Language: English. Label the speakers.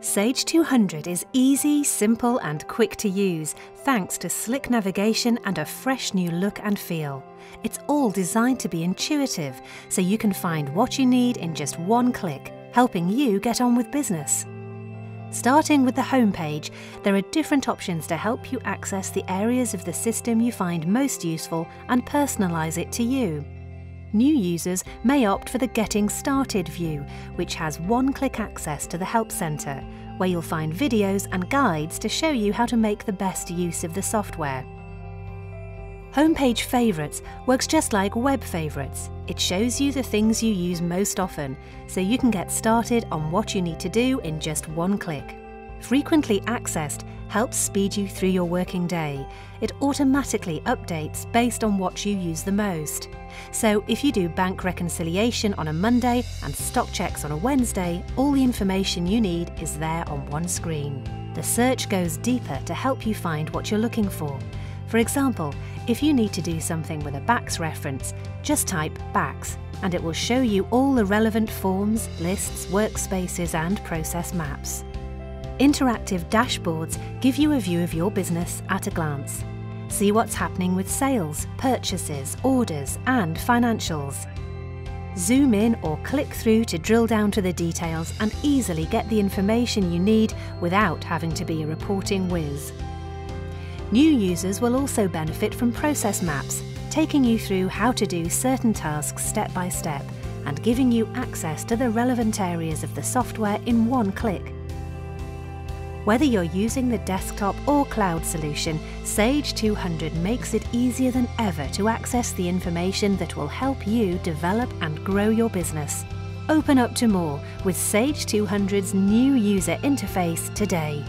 Speaker 1: Sage 200 is easy, simple and quick to use thanks to slick navigation and a fresh new look and feel. It's all designed to be intuitive so you can find what you need in just one click, helping you get on with business. Starting with the homepage, there are different options to help you access the areas of the system you find most useful and personalise it to you. New users may opt for the Getting Started view, which has one-click access to the Help Centre, where you'll find videos and guides to show you how to make the best use of the software. Homepage Favourites works just like Web Favourites. It shows you the things you use most often, so you can get started on what you need to do in just one click. Frequently Accessed helps speed you through your working day. It automatically updates based on what you use the most. So if you do bank reconciliation on a Monday and stock checks on a Wednesday, all the information you need is there on one screen. The search goes deeper to help you find what you're looking for. For example, if you need to do something with a BACS reference, just type BACS and it will show you all the relevant forms, lists, workspaces and process maps. Interactive dashboards give you a view of your business at a glance. See what's happening with sales, purchases, orders, and financials. Zoom in or click through to drill down to the details and easily get the information you need without having to be a reporting whiz. New users will also benefit from process maps, taking you through how to do certain tasks step by step and giving you access to the relevant areas of the software in one click. Whether you're using the desktop or cloud solution, Sage 200 makes it easier than ever to access the information that will help you develop and grow your business. Open up to more with Sage 200's new user interface today.